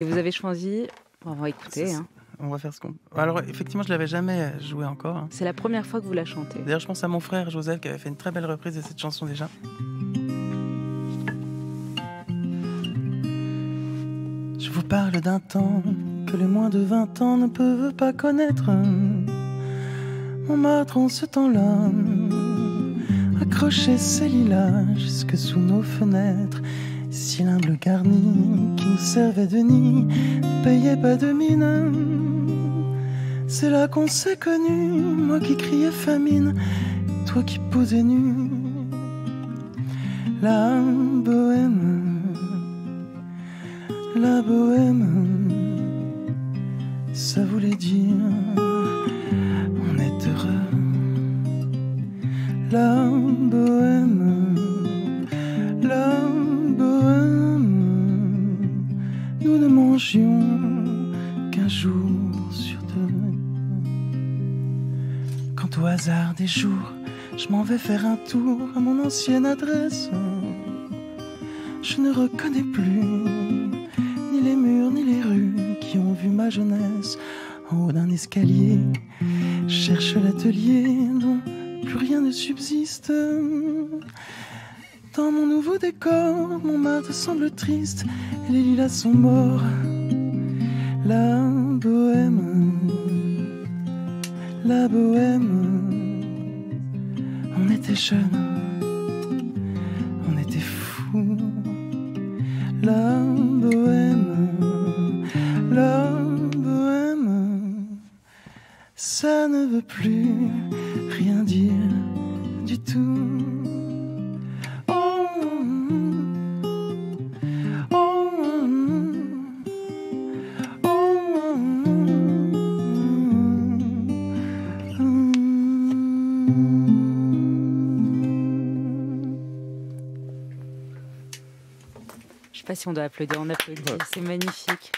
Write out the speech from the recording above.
Et vous avez choisi, on va écouter. Hein. On va faire ce qu'on. Alors effectivement, je l'avais jamais joué encore. hein. C'est la première fois que vous la chantez. D'ailleurs, je pense à mon frère Joseph qui avait fait une très belle reprise de cette chanson déjà. Je vous parle d'un temps que les moins de 20 ans ne peuvent pas connaître. Montmartre en ce temps-là accrochait ses lilas jusque sous nos fenêtres. Garni qui nous servait de nid payait pas de mine. C'est là qu'on s'est connus, moi qui criais famine, toi qui posais nu. La bohème, la bohème, ça voulait dire on est heureux. La bohème, nous ne mangions qu'un jour sur deux. Quand au hasard des jours, je m'en vais faire un tour à mon ancienne adresse, je ne reconnais plus ni les murs ni les rues qui ont vu ma jeunesse en haut d'un escalier. Cherche l'atelier dont plus rien ne subsiste. Dans mon nouveau décor, mon mât semble triste et les lilas sont morts. La bohème, la bohème, on était jeunes, on était fous. La bohème, la bohème, ça ne veut plus rien dire du tout. Je sais pas si on doit applaudir, on applaudit, c'est magnifique.